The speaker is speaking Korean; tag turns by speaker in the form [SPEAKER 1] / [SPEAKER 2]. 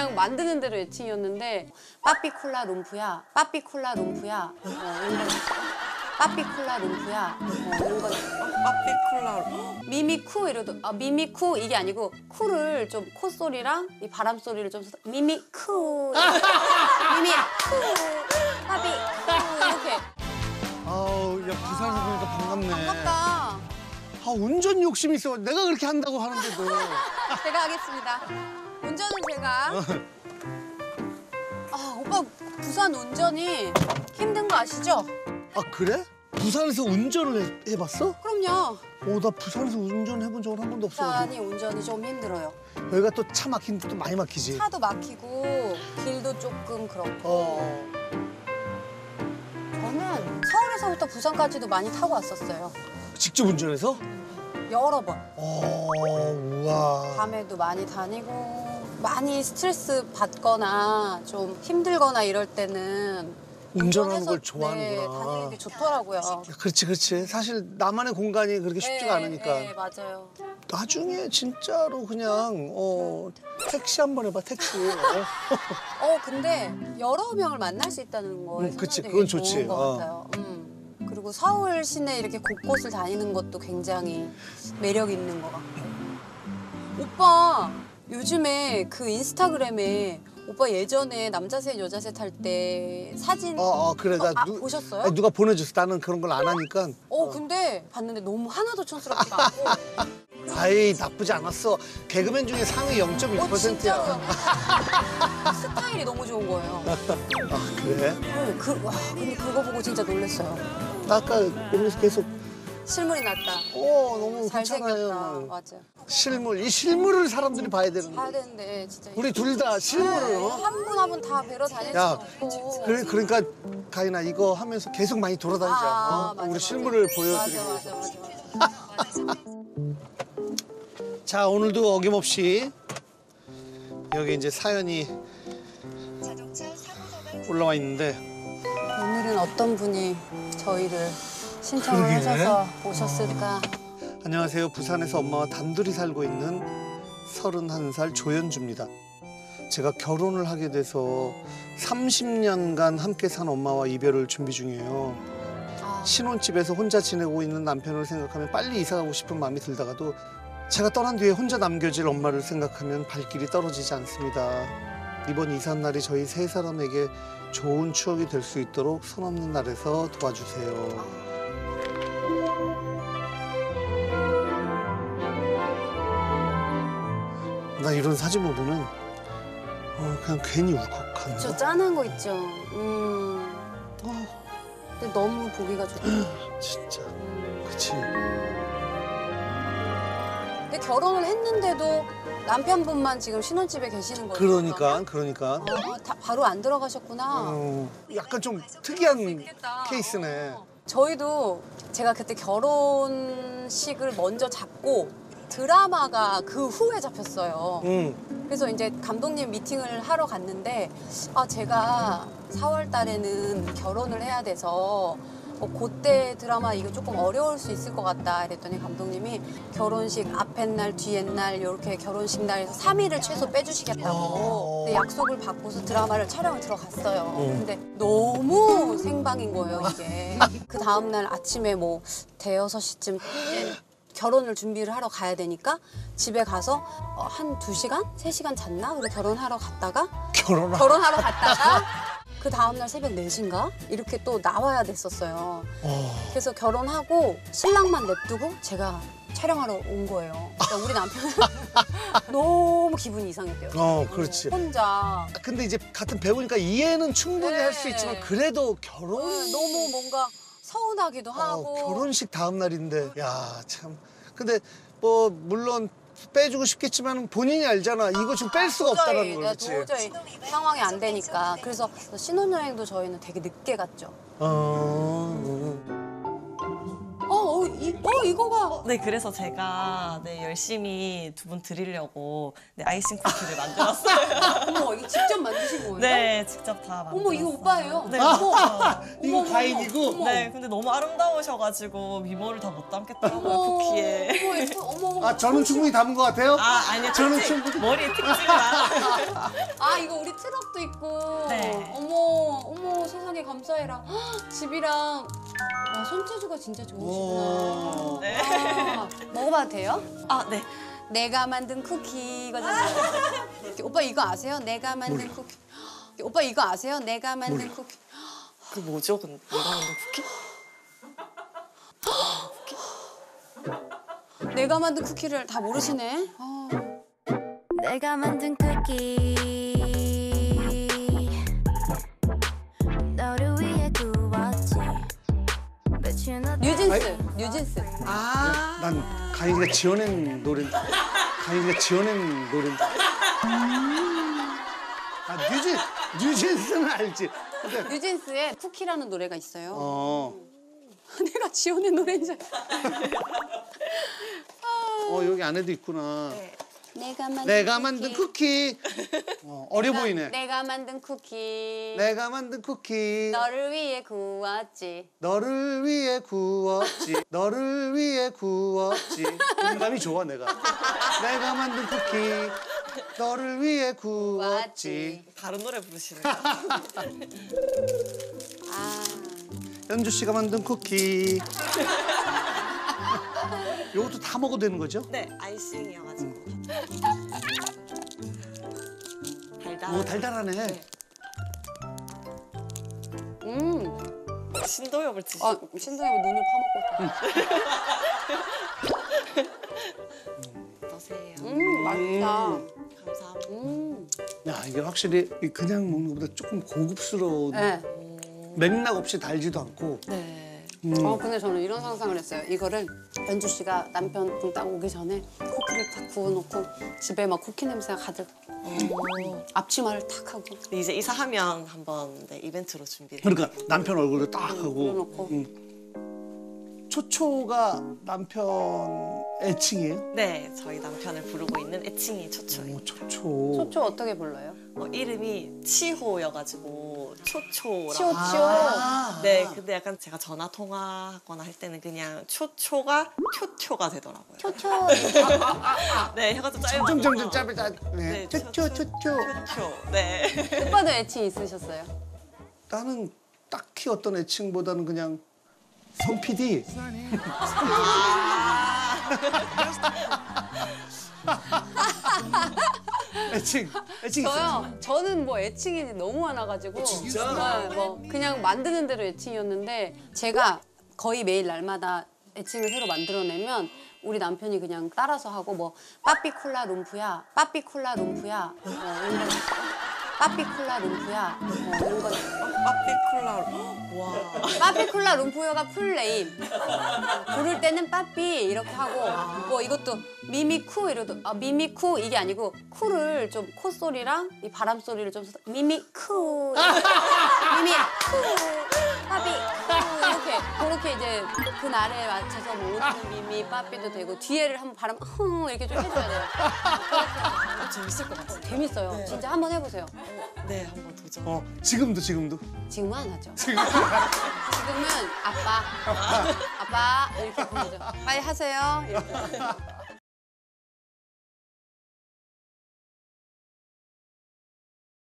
[SPEAKER 1] 그냥 만드는 대로 애칭이었는데 빠삐콜라 룸프야 빠삐콜라 룸프야 어, 이런 거. 빠삐콜라 룸프야 어, 이런 거.
[SPEAKER 2] 빠삐콜라.
[SPEAKER 1] 미미쿠 이래도 아 미미쿠 이게 아니고 쿠를 좀 콧소리랑 이 바람 소리를 좀 써서 미미쿠
[SPEAKER 3] 욕심이 있어. 내가 그렇게 한다고 하는데도.
[SPEAKER 1] 제가 하겠습니다 운전은 제가 아 오빠 부산 운전이 힘든 거 아시죠?
[SPEAKER 3] 아, 그래? 부산에서 운전을 해, 해봤어?
[SPEAKER 1] 그럼요
[SPEAKER 3] 오, 나 부산에서 운전해본 적은 한 번도 없어가지고.
[SPEAKER 1] 부산이 운전이 좀 힘들어요
[SPEAKER 3] 여기가 또 차 막히는 데도 많이 막히지.
[SPEAKER 1] 차도 막히고 길도 조금 그렇고
[SPEAKER 3] 어.
[SPEAKER 1] 저는 서울에서부터 부산까지도 많이 타고 왔었어요
[SPEAKER 3] 직접 운전해서?
[SPEAKER 1] 여러 번
[SPEAKER 3] 어, 우와.
[SPEAKER 1] 밤에도 많이 다니고 많이 스트레스 받거나 좀 힘들거나 이럴 때는
[SPEAKER 3] 운전하는 걸 좋아하는구나.
[SPEAKER 1] 네, 다니는 게 좋더라고요.
[SPEAKER 3] 야, 그렇지, 그렇지. 사실 나만의 공간이 그렇게 쉽지가
[SPEAKER 1] 네,
[SPEAKER 3] 않으니까.
[SPEAKER 1] 네, 맞아요.
[SPEAKER 3] 나중에 진짜로 그냥 어 택시 한번 해봐 택시. 어.
[SPEAKER 1] 어 근데 여러 명을 만날 수 있다는 거에
[SPEAKER 3] 음, 그치,
[SPEAKER 1] 되게
[SPEAKER 3] 그건 좋지.
[SPEAKER 1] 좋은 것
[SPEAKER 3] 어.
[SPEAKER 1] 같아요. 음. 그리고 서울 시내 이렇게 곳곳을 다니는 것도 굉장히 매력 있는 것 같고. 오빠 요즘에 그 인스타그램에 오빠 예전에 남자 셋 여자 셋 할 때 사진
[SPEAKER 3] 어, 어 그래 나
[SPEAKER 1] 아,
[SPEAKER 3] 누,
[SPEAKER 1] 보셨어요?
[SPEAKER 3] 아니, 누가 보내줬어. 나는 그런 걸 안 하니까.
[SPEAKER 1] 어 근데 봤는데 너무 하나도 촌스럽지가 않고
[SPEAKER 3] 아이 나쁘지 않았어. 개그맨 중에 상위
[SPEAKER 1] 어
[SPEAKER 3] 0.1%야.
[SPEAKER 1] 진짜로 스타일이 너무 좋은 거예요.
[SPEAKER 3] 아 그래?
[SPEAKER 1] 네, 그, 와, 근데 그거 보고 진짜 놀랐어요.
[SPEAKER 3] 나 아까 여기서 계속
[SPEAKER 1] 실물이 낫다.
[SPEAKER 3] 어 너무
[SPEAKER 1] 잘생겼다.
[SPEAKER 3] 괜찮아요.
[SPEAKER 1] 맞아.
[SPEAKER 3] 실물 이 실물을 사람들이 봐야 되는데.
[SPEAKER 1] 봐야 되는데 진짜.
[SPEAKER 3] 우리 둘 다 실물을. 어?
[SPEAKER 1] 한 분 한 분 다 뵈러 다닐
[SPEAKER 3] 야,
[SPEAKER 1] 수 없고.
[SPEAKER 3] 그래 그러니까 가인아 이거 하면서 계속 많이 돌아다니자.
[SPEAKER 1] 아,
[SPEAKER 3] 어?
[SPEAKER 1] 맞아,
[SPEAKER 3] 우리
[SPEAKER 1] 맞아.
[SPEAKER 3] 실물을
[SPEAKER 1] 맞아
[SPEAKER 3] 보여드리고.
[SPEAKER 1] 맞아 맞아 맞아.
[SPEAKER 3] 자 오늘도 어김없이 여기 이제 사연이 올라와 있는데
[SPEAKER 1] 어떤 분이 저희를 신청을
[SPEAKER 3] 그러게.
[SPEAKER 1] 하셔서 오셨을까?
[SPEAKER 3] 안녕하세요 부산에서 엄마와 단둘이 살고 있는 31살 조연주입니다 제가 결혼을 하게 돼서 30년간 함께 산 엄마와 이별을 준비 중이에요
[SPEAKER 1] 아,
[SPEAKER 3] 신혼집에서 혼자 지내고 있는 남편을 생각하면 빨리 이사 가고 싶은 마음이 들다가도 제가 떠난 뒤에 혼자 남겨질 엄마를 생각하면 발길이 떨어지지 않습니다. 이번 이사 날이 저희 세 사람에게 좋은 추억이 될 수 있도록 손 없는 날에서 도와주세요. 나 이런 사진 보면은 어, 그냥 괜히 울컥한다.
[SPEAKER 1] 저 짠한 거 있죠. 음.
[SPEAKER 3] 어,
[SPEAKER 1] 근데 너무 보기가 좋다.
[SPEAKER 3] 진짜,
[SPEAKER 1] 음.
[SPEAKER 3] 그치.
[SPEAKER 1] 근데 결혼을 했는데도 남편분만 지금 신혼집에 계시는 거예요.
[SPEAKER 3] 그러니까, 그러니까.
[SPEAKER 1] 어, 다 바로 안 들어가셨구나.
[SPEAKER 3] 어, 약간 좀 특이한
[SPEAKER 1] 있겠다.
[SPEAKER 3] 케이스네.
[SPEAKER 1] 어. 저희도 제가 그때 결혼식을 먼저 잡고 드라마가 그 후에 잡혔어요.
[SPEAKER 3] 응.
[SPEAKER 1] 그래서 이제 감독님 미팅을 하러 갔는데 아 제가 4월 달에는 결혼을 해야 돼서 어, 그때 드라마 이거 조금 어려울 수 있을 것 같다 이랬더니 감독님이 결혼식 앞에 날 뒤에 날 이렇게 결혼식 날에서 3일을 최소 빼주시겠다고
[SPEAKER 3] 어.
[SPEAKER 1] 근데 약속을 받고서 드라마를 촬영을 들어갔어요
[SPEAKER 3] 음.
[SPEAKER 1] 근데 너무 생방인 거예요 이게 그 다음날 아침에 뭐 대여섯 시쯤 결혼을 준비를 하러 가야 되니까 집에 가서 어, 한 두시간세시간 잤나? 그래서 결혼하러 갔다가
[SPEAKER 3] 결혼하.
[SPEAKER 1] 결혼하러 갔다가 그 다음날 새벽 4시인가? 이렇게 또 나와야 됐었어요.
[SPEAKER 3] 어.
[SPEAKER 1] 그래서 결혼하고 신랑만 냅두고 제가 촬영하러 온 거예요. 그러니까 우리 남편은 너무 기분이 이상했대요.
[SPEAKER 3] 어, 그렇지.
[SPEAKER 1] 혼자
[SPEAKER 3] 근데 이제 같은 배우니까 이해는 충분히
[SPEAKER 1] 네.
[SPEAKER 3] 할 수 있지만 그래도 결혼
[SPEAKER 1] 어, 너무 뭔가 서운하기도 하고
[SPEAKER 3] 어, 결혼식 다음 날인데 야 참. 근데 뭐 물론 빼주고 싶겠지만 본인이 알잖아. 이거 지금 뺄 수가 없다는 걸,
[SPEAKER 1] 네,
[SPEAKER 3] 그렇지?
[SPEAKER 1] 도저히 상황이 안 되니까 그래서 신혼여행도 저희는 되게 늦게 갔죠.
[SPEAKER 3] 어.
[SPEAKER 1] 어, 어, 이어 이거가
[SPEAKER 2] 네, 그래서 제가 네, 열심히 두 분 드리려고 네, 아이싱 쿠키를 만들었어요.
[SPEAKER 1] 어머 이거 직접 만드신 거예요?
[SPEAKER 2] 네, 직접 다 만들었어요.
[SPEAKER 1] 어머 이거 오빠예요?
[SPEAKER 2] 네,
[SPEAKER 1] 어머.
[SPEAKER 3] 이거
[SPEAKER 1] 어머,
[SPEAKER 3] 가인이고
[SPEAKER 1] 어머.
[SPEAKER 2] 네, 근데 너무 아름다우셔가지고 미모를 다 못 담겠더라고요,
[SPEAKER 1] 어머,
[SPEAKER 2] 쿠키에.
[SPEAKER 1] 어머 예뻐. 어머 어머.
[SPEAKER 3] 아 저는 충분히 담은 것 같아요.
[SPEAKER 2] 아, 아니요.
[SPEAKER 3] 저는
[SPEAKER 2] 특징.
[SPEAKER 3] 충분히-
[SPEAKER 2] 머리에 특징이라.
[SPEAKER 1] 아 이거 우리 트럭도 있고.
[SPEAKER 2] 네.
[SPEAKER 1] 어머 어머 세상에 감사해라. 헉, 집이랑 와 손재주가 진짜 좋으시구나.
[SPEAKER 3] 오.
[SPEAKER 2] 네.
[SPEAKER 1] 아, 먹어봐도 돼요?
[SPEAKER 2] 아, 네.
[SPEAKER 1] 내가 만든 쿠키거든요. 오빠 이거 아세요? 내가 만든 쿠키. 오빠 이거 아세요? 내가 만든 쿠키.
[SPEAKER 2] 그 뭐죠, 근데? 내가 만든 쿠키?
[SPEAKER 1] 내가 만든 쿠키를 다 모르시네. 아.
[SPEAKER 4] 내가 만든 쿠키
[SPEAKER 1] 뉴진스, 뉴진스.
[SPEAKER 2] 아.
[SPEAKER 3] 난 가인이가 지어낸 노래. 가인이가 지어낸 노래. 아 뉴진 뉴진스는 알지. 근데
[SPEAKER 1] 뉴진스의 쿠키라는 노래가 있어요.
[SPEAKER 3] 어,
[SPEAKER 1] 내가 지어낸 노래인 줄.
[SPEAKER 3] 어 여기 안에도 있구나.
[SPEAKER 1] 내가 만든
[SPEAKER 3] 내가 만든 쿠키. 어, 어려 보이네.
[SPEAKER 1] 내가 만든 쿠키.
[SPEAKER 3] 내가 만든 쿠키.
[SPEAKER 1] 너를 위해 구웠지.
[SPEAKER 3] 너를 위해 구웠지. 너를 위해 구웠지. 음감이 좋아 내가. 내가 만든 쿠키. 너를 위해 구웠지.
[SPEAKER 2] 다른 노래 부르시네요.
[SPEAKER 1] 아.
[SPEAKER 3] 연주 씨가 만든 쿠키. 요것도 다 먹어도 되는 거죠?
[SPEAKER 2] 네, 아이싱이어가지고. 달달.
[SPEAKER 3] 오 달달하네.
[SPEAKER 1] 음.
[SPEAKER 2] 신도엽을 드시.
[SPEAKER 1] 아, 신동엽 눈을 파먹고
[SPEAKER 2] 어떠세요?
[SPEAKER 1] 있다. 음, 맛있다.
[SPEAKER 2] 감사합니다.
[SPEAKER 1] 음.
[SPEAKER 3] 야 이게 확실히 그냥 먹는 것보다 조금 고급스러운
[SPEAKER 1] 네.
[SPEAKER 3] 맥락 없이 달지도 않고.
[SPEAKER 2] 네.
[SPEAKER 3] 음.
[SPEAKER 1] 어, 근데 저는 이런 상상을 했어요. 이거를 연주 씨가 남편 불딱 오기 전에 쿠키를 탁 구워놓고 집에 막 쿠키 냄새가 가득.
[SPEAKER 2] 어.
[SPEAKER 1] 앞치마를 탁 하고.
[SPEAKER 2] 이제 이사하면 한번 네, 이벤트로 준비를.
[SPEAKER 3] 그러니까 남편 얼굴도 딱 하고.
[SPEAKER 1] 그려놓고.
[SPEAKER 3] 음. 초초가 남편 애칭이에요?
[SPEAKER 2] 네, 저희 남편을 부르고 있는 애칭이 초초예요.
[SPEAKER 3] 오 초초.
[SPEAKER 1] 초초 어떻게 불러요?
[SPEAKER 2] 어, 이름이 치호여가지고 초초라고.
[SPEAKER 1] 치오 치오.
[SPEAKER 3] 아.
[SPEAKER 2] 네, 근데 약간 제가 전화 통화하거나 할 때는 그냥 초초가 튜튜가 되더라고요.
[SPEAKER 1] 초초.
[SPEAKER 2] 네, 혀가 좀 짧아.
[SPEAKER 3] 점점점 짧을 짜. 네.
[SPEAKER 2] 네,
[SPEAKER 3] 초초 초초.
[SPEAKER 2] 튜튜. 네.
[SPEAKER 1] 오빠도 애칭 있으셨어요?
[SPEAKER 3] 나는 딱히 어떤 애칭보다는 그냥 성 PD. 애칭 애칭 있어요.
[SPEAKER 1] 저요. 저는 뭐 애칭이 너무 많아가지고
[SPEAKER 3] 진짜?
[SPEAKER 1] 네, 뭐 그냥 만드는 대로 애칭이었는데 제가 거의 매일 날마다 애칭을 새로 만들어내면 우리 남편이 그냥 따라서 하고 뭐 빠삐콜라 룸프야, 빠삐콜라 룸프야, 뭐 이런 거, 빠삐콜라 룸프야, 뭐 이런 거.
[SPEAKER 2] 빠삐콜라. 와.
[SPEAKER 1] 빠삐콜라 룸프요가 풀네임. 부를 때는 빠삐 이렇게 하고 뭐 이것도 미미쿠 이래도 아 미미쿠 이게 아니고 쿠를 좀 콧소리랑 이 바람 소리를 좀 써서 미미쿠 미미쿠 빠삐 쿠 이렇게 그렇게 이제 그 날에 맞춰서 뭐 오트 미미 빠삐도 되고 뒤에를 한번 바람 흥 이렇게 좀 해줘야 돼요.
[SPEAKER 2] 어, 재밌을 것 같아요.
[SPEAKER 1] 재밌어요. 진짜 한번 해보세요.
[SPEAKER 2] 네, 한번 도전.
[SPEAKER 3] 어 지금도 지금도.
[SPEAKER 1] 지금은 안 하죠.
[SPEAKER 3] 지금.
[SPEAKER 1] 지금은 아빠, 아빠 이렇게 부르죠. 빨리 하세요. 이렇게.